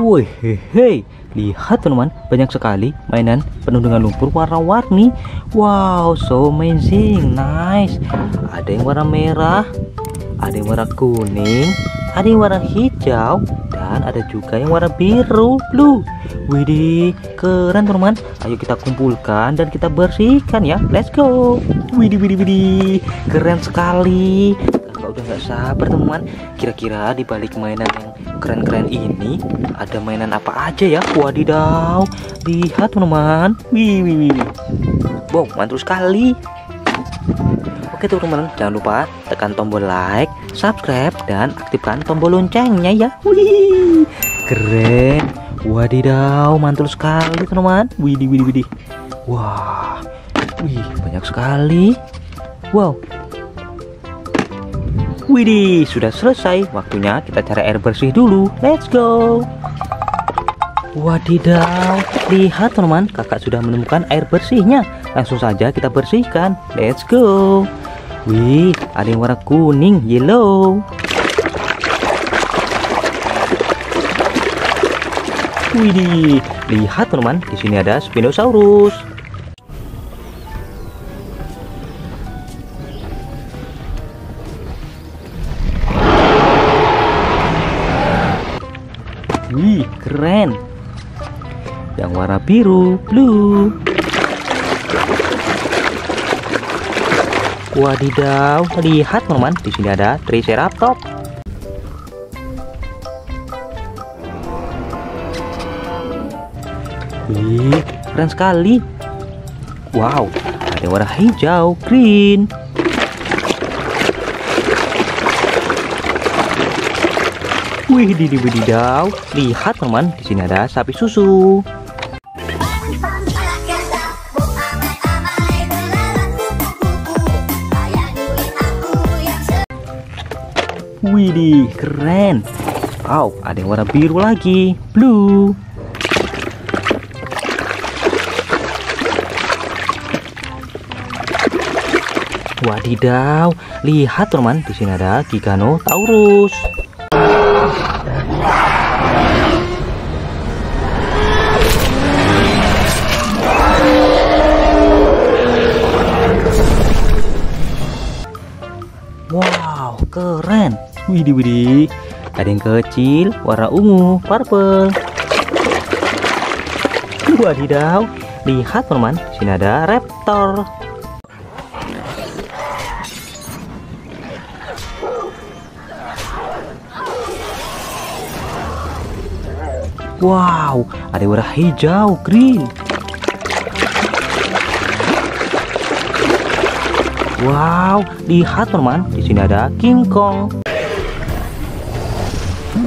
Wih, hehe, lihat teman-teman, banyak sekali mainan penuh dengan lumpur warna-warni. Wow, so amazing, nice. Ada yang warna merah, ada yang warna kuning, ada yang warna hijau, dan ada juga yang warna biru, blue. Widih, keren teman-teman. Ayo kita kumpulkan dan kita bersihkan ya. Let's go. Widih, widih, widih, keren sekali. Udah nggak sabar teman-teman. Kira-kira di balik mainan yang keren-keren ini ada mainan apa aja ya? Wadidaw, lihat teman-teman. Wih, wih, wih. Wow, mantul sekali. Oke teman-teman, jangan lupa tekan tombol like, subscribe, dan aktifkan tombol loncengnya ya. Wih, keren. Wadidaw, mantul sekali teman-teman. Widih, widih, widih. Wah, wih, banyak sekali. Wow. Widih, sudah selesai. Waktunya kita cari air bersih dulu. Let's go. Wadidaw, lihat teman-teman, kakak sudah menemukan air bersihnya. Langsung saja kita bersihkan. Let's go. Wih, ada yang warna kuning, yellow. Widih, lihat teman-teman, di sini ada Spinosaurus. Keren. Yang warna biru, blue. Wadidaw, lihat teman-teman, di sini ada Triceratops. Wih, keren sekali. Wow, ada warna hijau, green. Wih, didi wadidaw. Lihat teman, di sini ada sapi susu. Widih, keren. Wow, ada yang warna biru lagi, blue. Wadidaw, lihat teman, di sini ada Giganotaurus. Widih, widih. Ada yang kecil, warna ungu, purple. Wadidaw, lihat teman, sini ada raptor. Wow, ada warna hijau, green. Wow, lihat teman, di sini ada King Kong. Wow,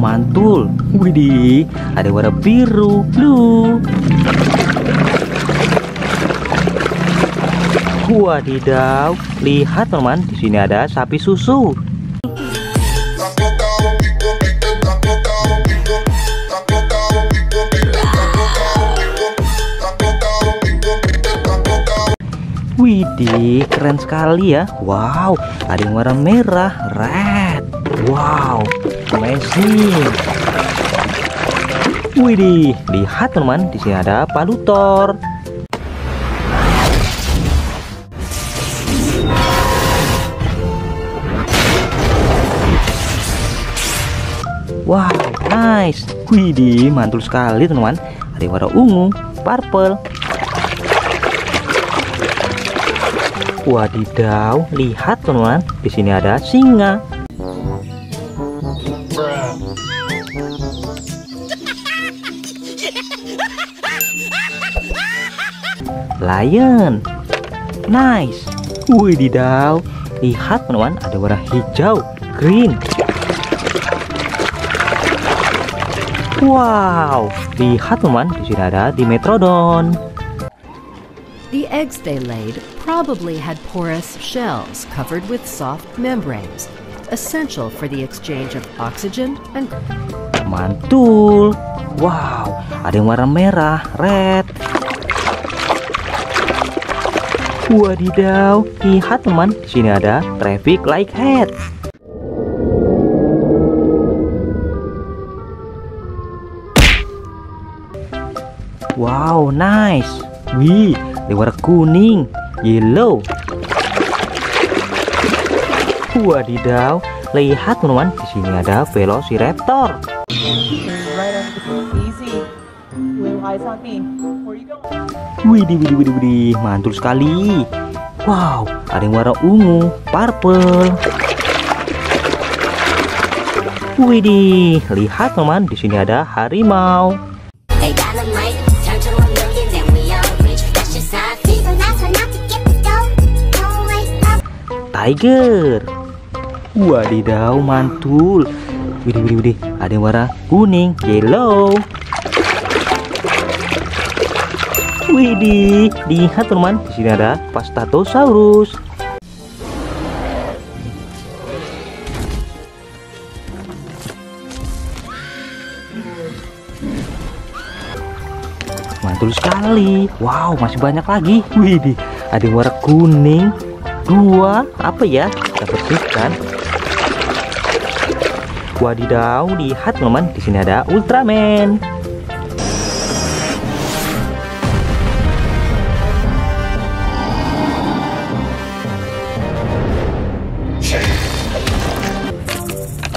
mantul. Widih, ada warna biru, blue. Wadidaw, lihat teman, di sini ada sapi susu. Widih, keren sekali ya. Wow, ada yang warna merah, red. Wow, amazing. Widih, lihat teman, di sini ada palutor. Wow, nice. Widih, mantul sekali teman-teman. Ada warna ungu, purple. Wadidaw, lihat teman-teman. Di sini ada singa. Lion. Nice. Wadidaw. Lihat teman-teman, ada warna hijau, green. Wow, lihat teman, di sini ada Dimetrodon. The eggs they laid probably had porous shells covered with soft membranes, essential for the exchange of oxygen and Mantul. Wow, ada yang warna merah, red. Wadidaw, lihat teman, sini ada traffic light head. Wow, nice. Wih, ada warna kuning, yellow. Wadidaw, lihat teman-teman, di sini ada Velociraptor. Widih, widih, widih, widih, mantul sekali. Wow, ada yang warna ungu, purple. Widih, lihat teman, di sini ada harimau. Tiger. Wadidaw, mantul. Widih, widih, widih, ada yang warna kuning, yellow. Widih, lihat teman, di sini ada Pastatosaurus. Mantul sekali. Wow, masih banyak lagi. Widih, ada yang warna kuning. Dua, apa ya? Kita bersihkan. Wadidaw, lihat teman, di sini ada Ultraman.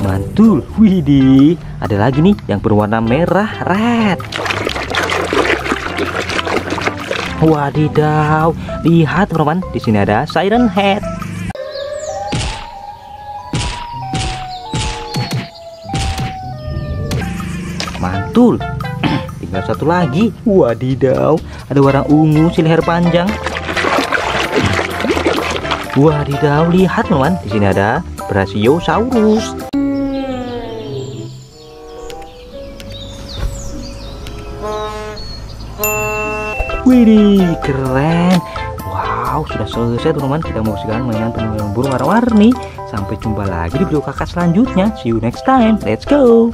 Mantul, widih. Ada lagi nih yang berwarna merah, red. Wadidaw, lihat teman-teman, di sini ada Siren Head. Mantul. Tinggal satu lagi. Wadidaw, ada warna ungu, si leher panjang. Wadidaw, lihat teman, di sini ada Brachiosaurus. Widih, keren. Wow, sudah selesai teman-teman. Kita membersihkan mainan penunggang burung warna-warni. Sampai jumpa lagi di video kakak selanjutnya. See you next time. Let's go.